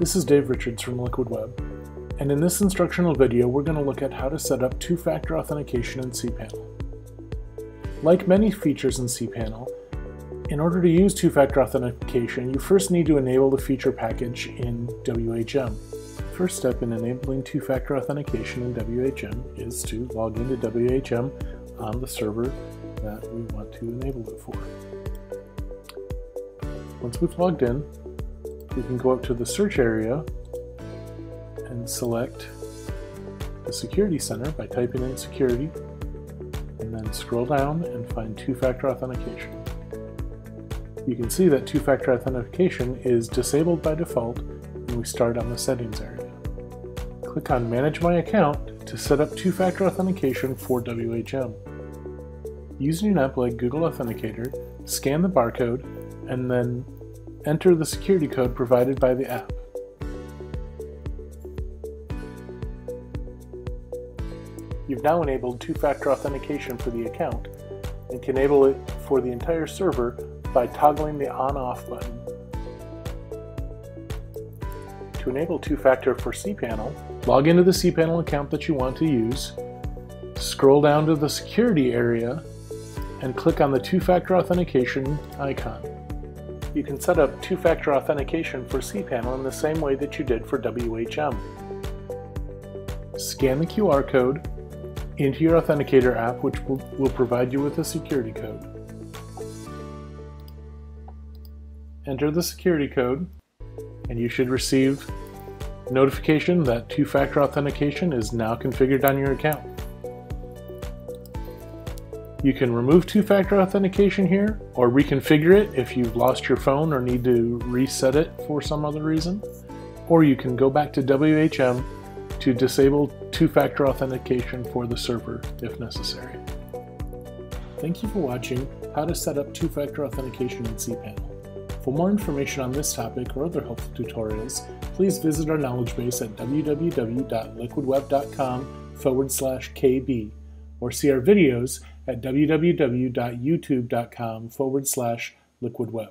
This is Dave Richards from Liquid Web, and in this instructional video we're going to look at how to set up two-factor authentication in cPanel. Like many features in cPanel, in order to use two-factor authentication, you first need to enable the feature package in WHM. First step in enabling two-factor authentication in WHM is to log into WHM on the server that we want to enable it for. Once we've logged in, we can go up to the search area and select the Security Center by typing in security and then scroll down and find two-factor authentication. You can see that two-factor authentication is disabled by default when we start on the settings area. Click on Manage My Account to set up two-factor authentication for WHM. Using an app like Google Authenticator, scan the barcode and then enter the security code provided by the app. You've now enabled two-factor authentication for the account and can enable it for the entire server by toggling the on-off button. To enable two-factor for cPanel, log into the cPanel account that you want to use, scroll down to the security area, and click on the two-factor authentication icon. You can set up two-factor authentication for cPanel in the same way that you did for WHM. Scan the QR code into your Authenticator app, which will, will provide you with a security code. Enter the security code, and you should receive notification that two-factor authentication is now configured on your account. You can remove two-factor authentication here or reconfigure it if you've lost your phone or need to reset it for some other reason. Or you can go back to WHM to disable two-factor authentication for the server if necessary. Thank you for watching how to set up two-factor authentication in cPanel. For more information on this topic or other helpful tutorials, please visit our knowledge base at www.liquidweb.com forward slash KB or see our videos at www.youtube.com forward slash liquidweb.